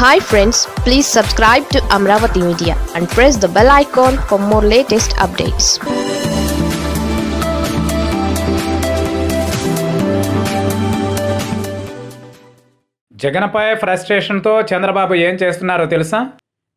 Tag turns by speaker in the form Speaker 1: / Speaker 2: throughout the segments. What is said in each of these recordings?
Speaker 1: Hi friends please subscribe to Amaravati media and press the bell icon for more latest updates
Speaker 2: జగన్పై ఫ్రస్ట్రేషన్తో చంద్రబాబు ఏం చేస్తున్నారో తెలుసా?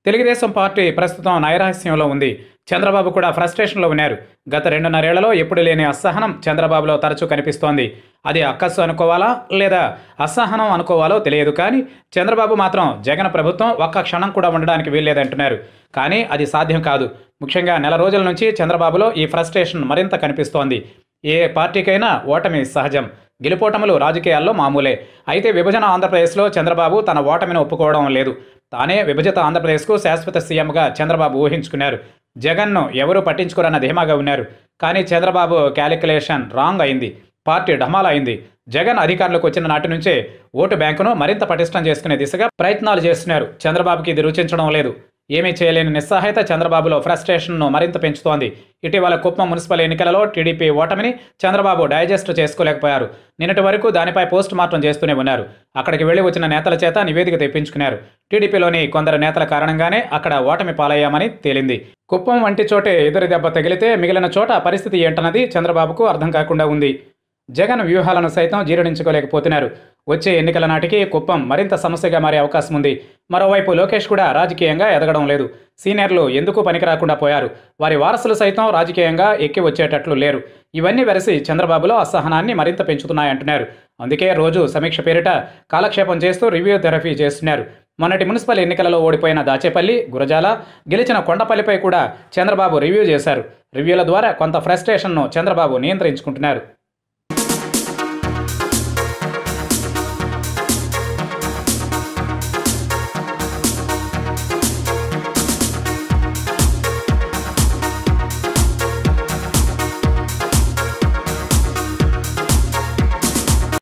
Speaker 2: Telugu Desam party ప్రస్తుతం నైరాస్యంలో ఉంది. చంద్రబాబు కూడా ఫ్రస్ట్రేషన్లో ఉన్నారు. గత రెండున్నరేళ్ళలో ఎప్పుడు లేని అసహనం చంద్రబాబులో తరచూ కనిపిస్తోంది. అది అక్కస్సు అనుకోవాలా లేదా అసహనం అనుకోవాలో తెలియదు కానీ చంద్రబాబు మాత్రం జగన్ ప్రభుత్వం ఒక్క క్షణం కూడా ఉండడానికి వీల్లేదంటున్నారు. కానీ అది సాధ్యం కాదు. ముఖ్యంగా నెల రోజుల నుంచి చంద్రబాబులో ఈ ఫ్రస్ట్రేషన్ మరింత కనిపిస్తోంది. ఏ పార్టీకైనా ఓటమి సహజం. గెలుపోటములు రాజకీయాల్లో మామూలే. అయితే విభజన ఆంధ్రప్రదేశ్లో చంద్రబాబు తన ఓటమిని ఒప్పుకోవడం లేదు. తానే విభజిత ఆంధ్రప్రదేశ్కు శాశ్వత సీఎంగా చంద్రబాబు ఊహించుకున్నారు. జగన్ను ఎవరూ పట్టించుకోరన్న ధీమాగా ఉన్నారు. కానీ చంద్రబాబు క్యాలిక్యులేషన్ రాంగ్ అయింది. పార్టీ డమాల్ అయింది. జగన్ అధికారంలోకి వచ్చిన నాటి నుంచే ఓటు బ్యాంకును మరింత పటిష్టం చేసుకునే దిశగా ప్రయత్నాలు చేస్తున్నారు. చంద్రబాబుకి ఇది రుచించడం లేదు. ఏమీ చేయలేని నిస్సహాయత చంద్రబాబులో ఫ్రస్ట్రేషన్ను మరింత పెంచుతోంది. ఇటీవల కుప్పం మున్సిపల్ ఎన్నికలలో టీడీపీ ఓటమిని చంద్రబాబు డైజెస్ట్ చేసుకోలేకపోయారు. నిన్నటి వరకు దానిపై పోస్ట్ మార్టం చేస్తూనే ఉన్నారు. అక్కడికి వెళ్ళి వచ్చిన నేతల చేత నివేదిక తెప్పించుకున్నారు. టీడీపీలోని కొందరు నేతల కారణంగానే అక్కడ ఓటమి పాలయ్యామని తేలింది. కుప్పం వంటి చోటే ఎదురు దెబ్బ తగిలితే మిగిలిన చోట పరిస్థితి ఏంటన్నది చంద్రబాబుకు అర్థం కాకుండా ఉంది. జగన్ వ్యూహాలను సైతం జీర్ణించుకోలేకపోతున్నారు. వచ్చే ఎన్నికల నాటికి కుప్పం మరింత సమస్యగా మారే అవకాశం ఉంది. మరోవైపు లోకేష్ కూడా రాజకీయంగా ఎదగడం లేదు. సీనియర్లు ఎందుకు పనికిరాకుండా పోయారు? వారి వారసులు సైతం రాజకీయంగా ఎక్కి వచ్చేటట్లు లేరు. ఇవన్నీ వెరసి చంద్రబాబులో అసహనాన్ని మరింత పెంచుతున్నాయంటున్నారు. అందుకే రోజు సమీక్ష పేరిట కాలక్షేపం చేస్తూ రివ్యూ థెరపీ చేస్తున్నారు. మొన్నటి మున్సిపల్ ఎన్నికలలో ఓడిపోయిన దాచేపల్లి గురజాల గెలిచిన కొండపల్లిపై కూడా చంద్రబాబు రివ్యూ చేశారు. రివ్యూల ద్వారా కొంత ఫ్రస్ట్రేషన్ను చంద్రబాబు నియంత్రించుకుంటున్నారు.